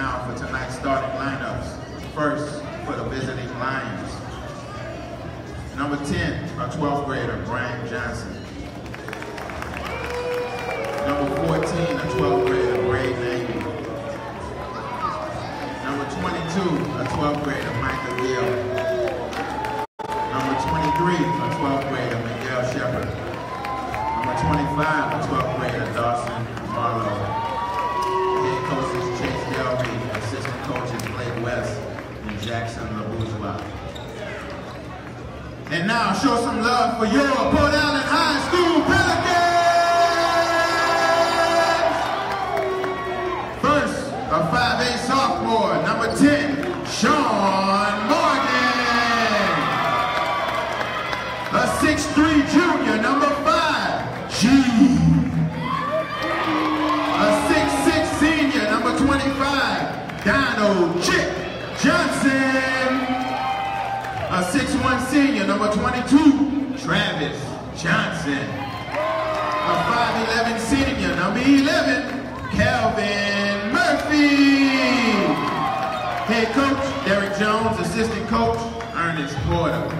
now for tonight's starting lineups. First, for the visiting Lions. Number 10, a 12th grader, Brian Johnson. Number 14, a 12th grader, Ray Navy. Number 22, a 12th grader, Michael Gill. Number 23, a 12th grader, Miguel Shepard. Number 25, a 12th And now show some love for your Port Allen 6'1 senior, number 22, Travis Johnson. A 5'11 senior, number 11, Calvin Murphy. Head coach, Derek Jones. Assistant coach, Ernest Porter.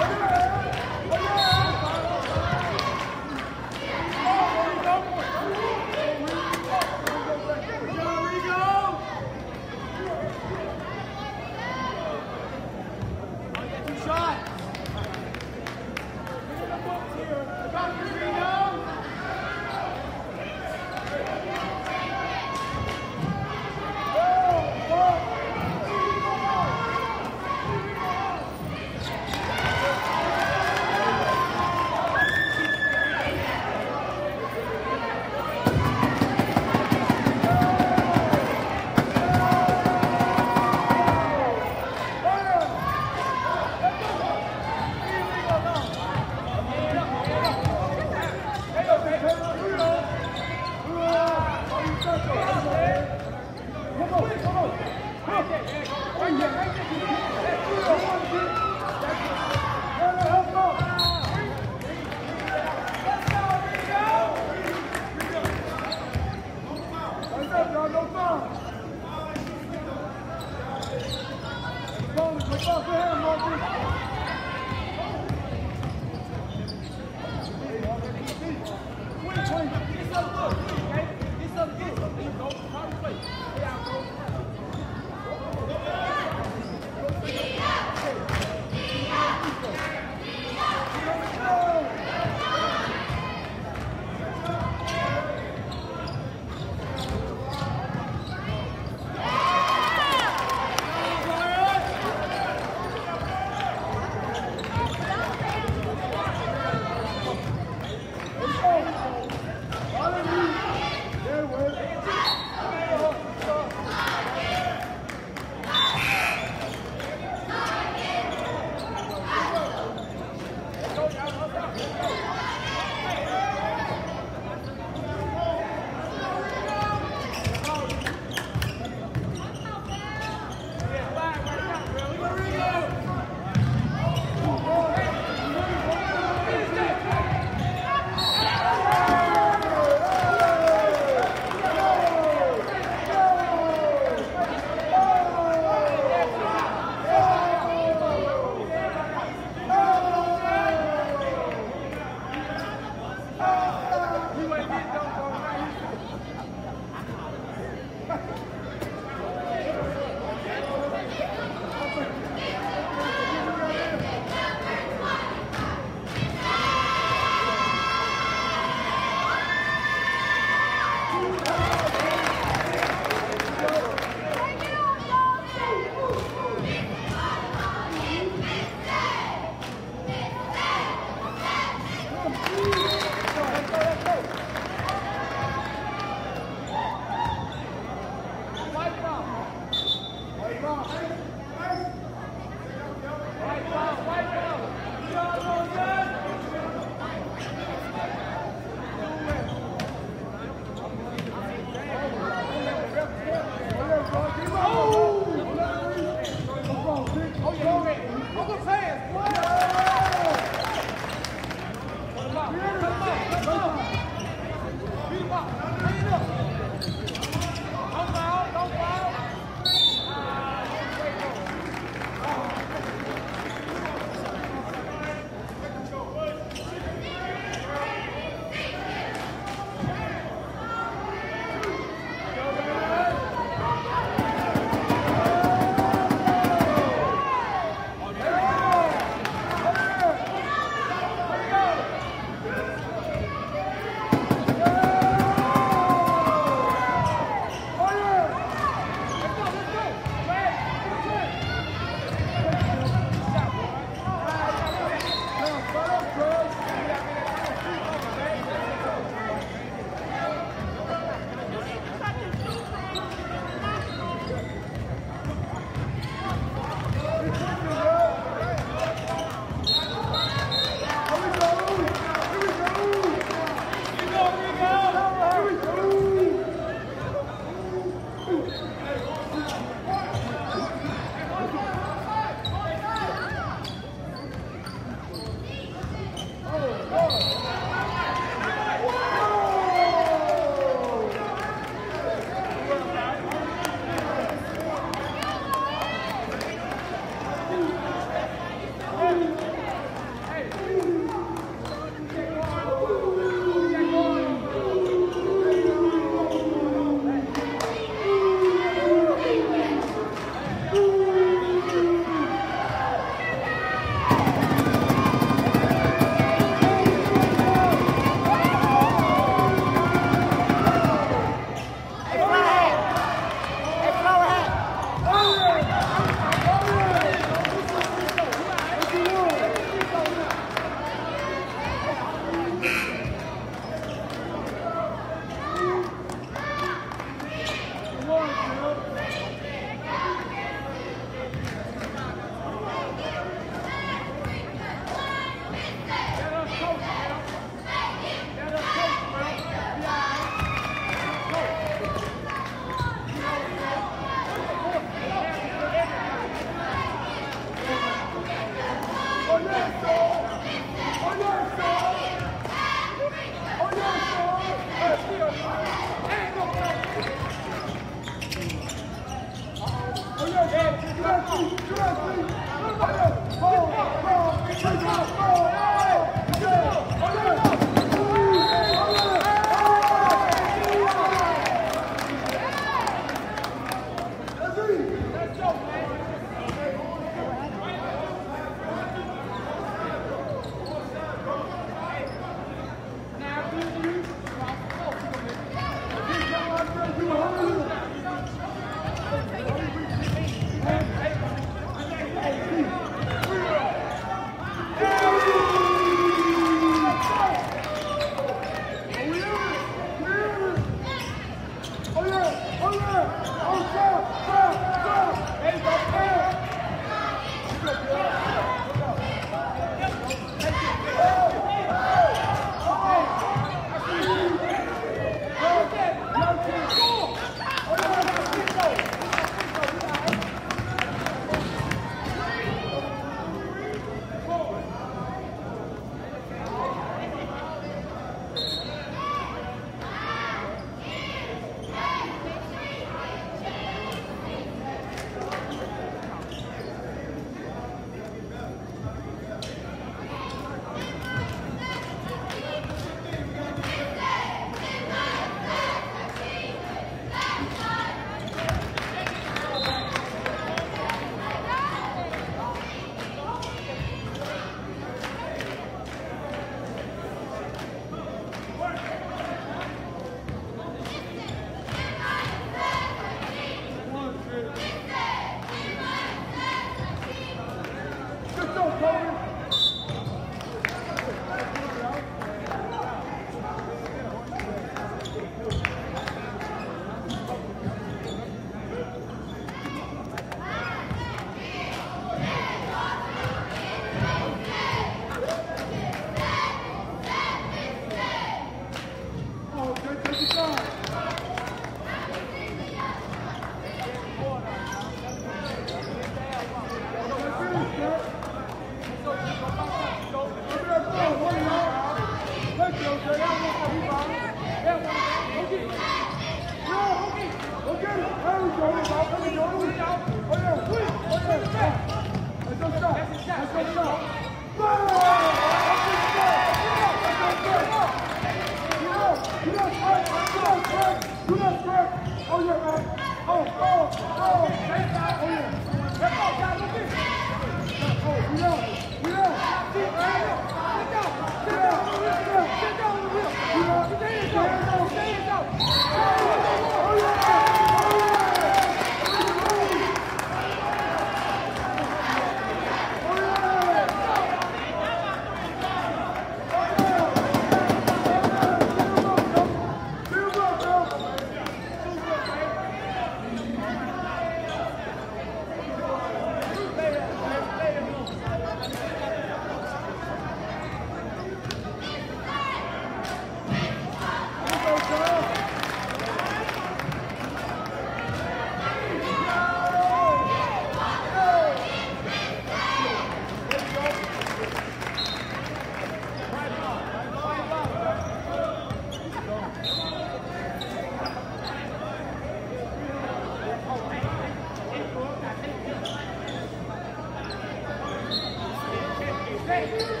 Hey.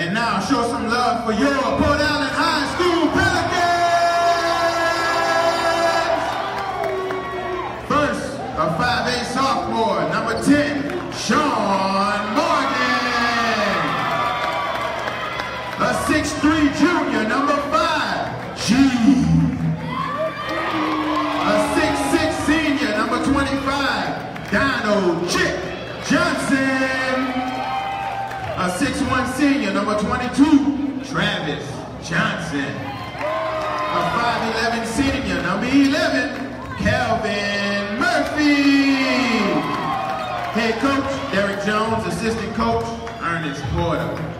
And now show some love for your Port Allen High School Pelicans! First, a 5A sophomore, number 10, Sean Morgan. A 6'3 junior, number 5, G. A 6'6 senior, number 25, Donald Chick Johnson. 6'1 senior, number 22, Travis Johnson. A 5'11 senior, number 11, Calvin Murphy. Head coach, Derek Jones. Assistant coach, Ernest Porter.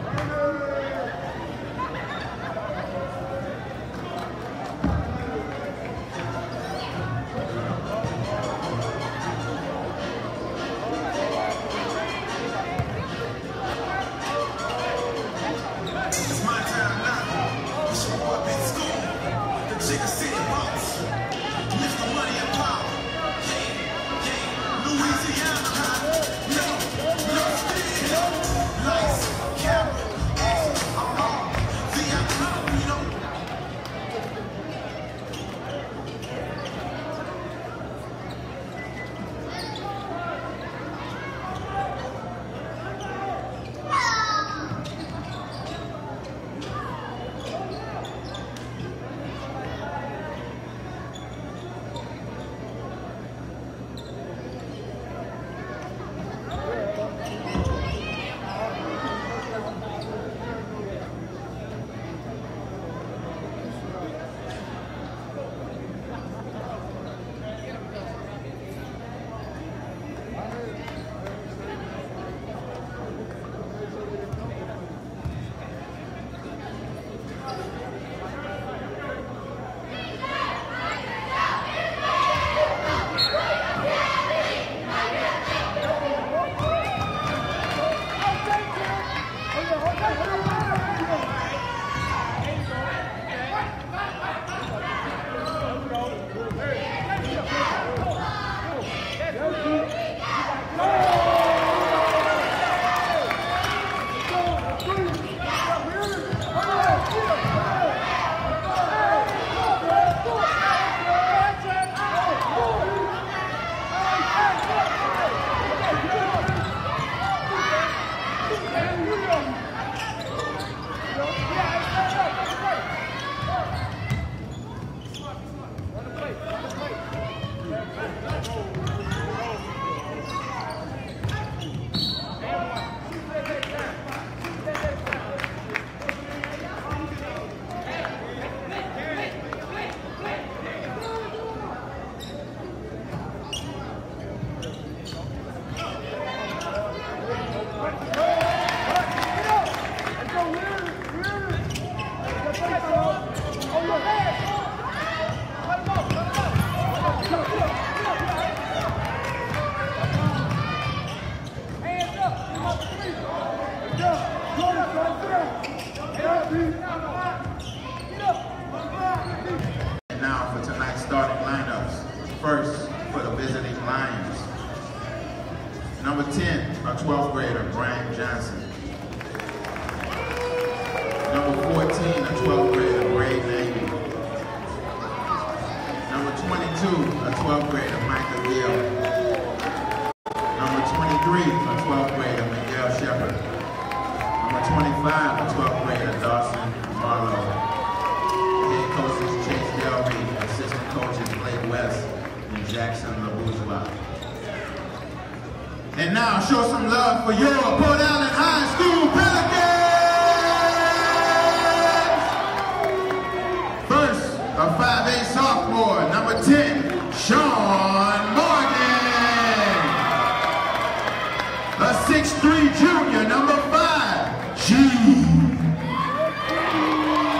6'3 junior, number five, G.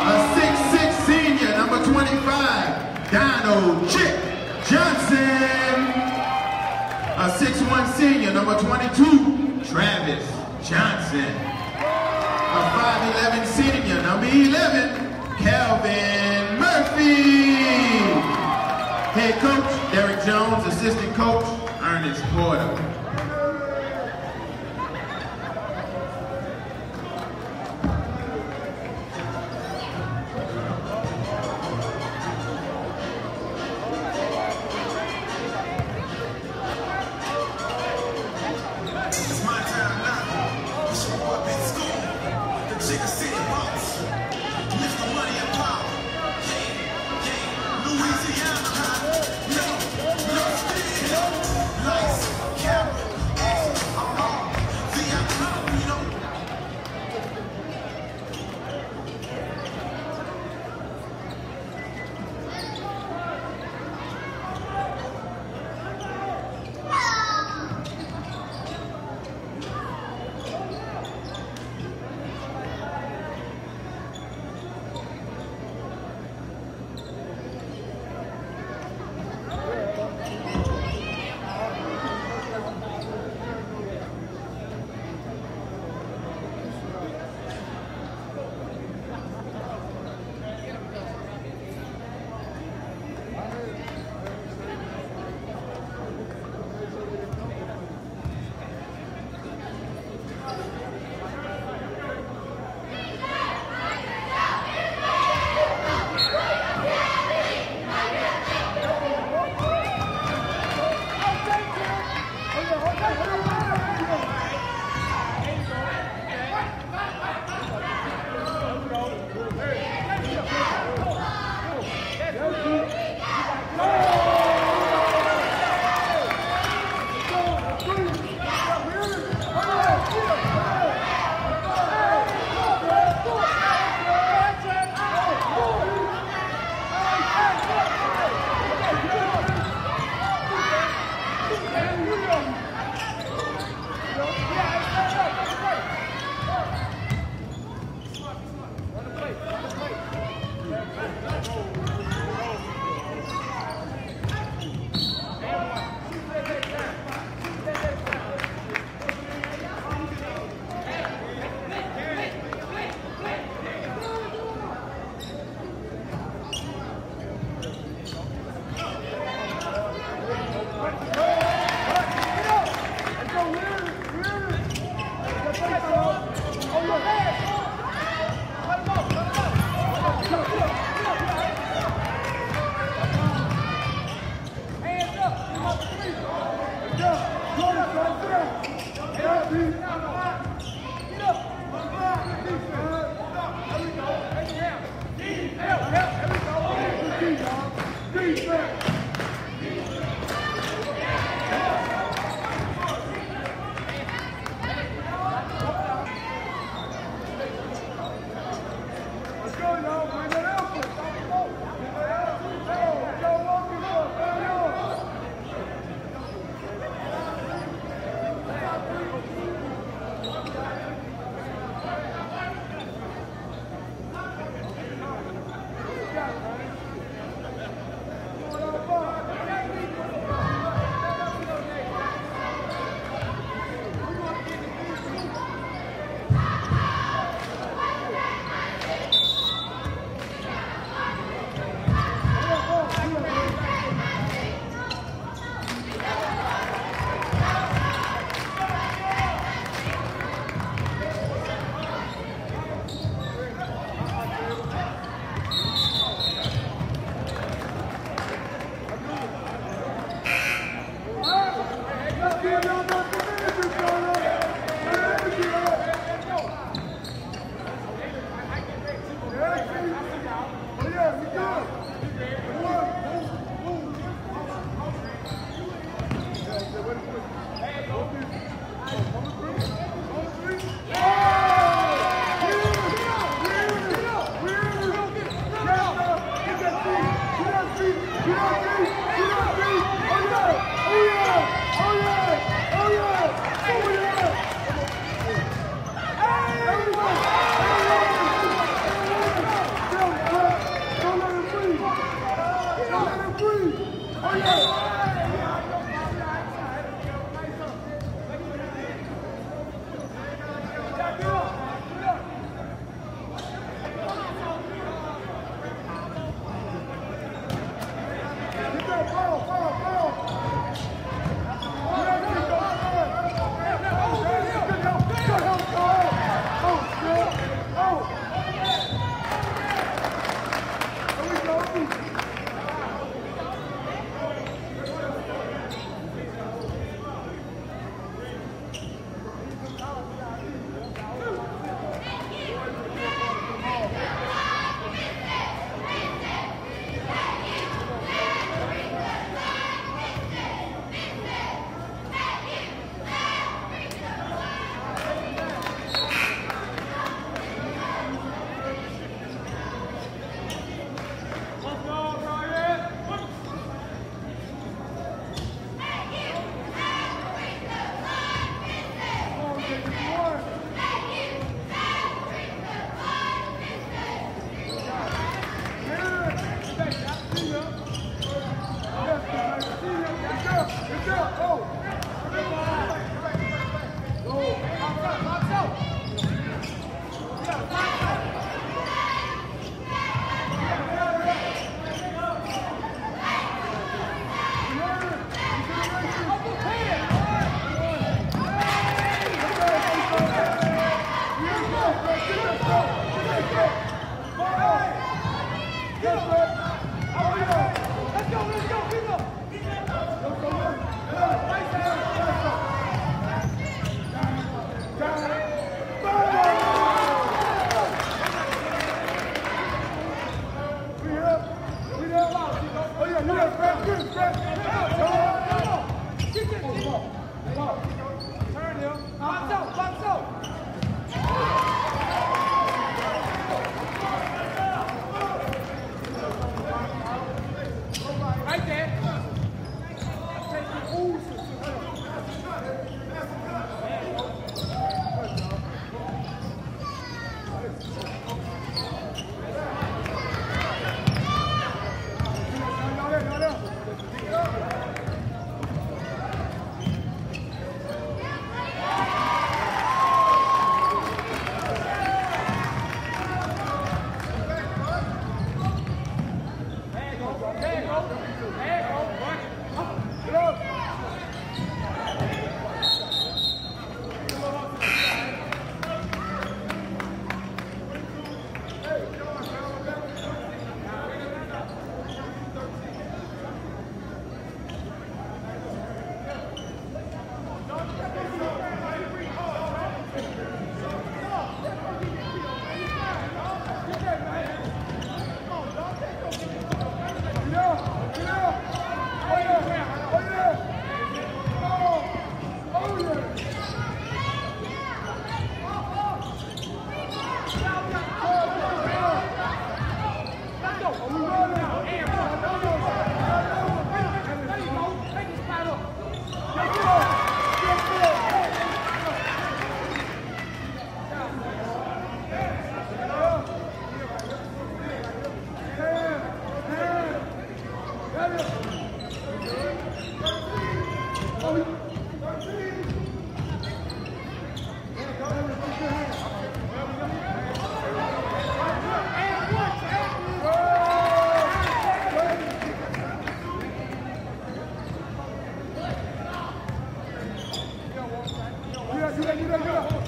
A 6'6 senior, number 25, Dino Chick Johnson. A 6'1 senior, number 22, Travis Johnson. A 5'11 senior, number 11, Calvin Murphy. Head coach, Derek Jones. Assistant coach, Ernest Porter.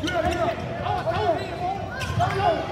Go, go, go.